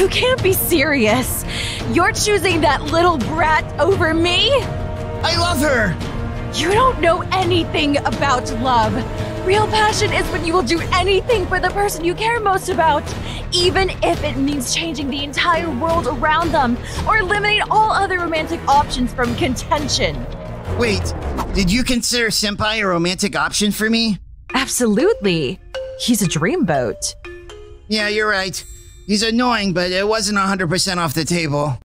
You can't be serious. You're choosing that little brat over me? I love her! You don't know anything about love. Real passion is when you will do anything for the person you care most about, even if it means changing the entire world around them or eliminate all other romantic options from contention. Wait, did you consider Senpai a romantic option for me? Absolutely. He's a dreamboat. Yeah, you're right. He's annoying, but it wasn't 100% off the table.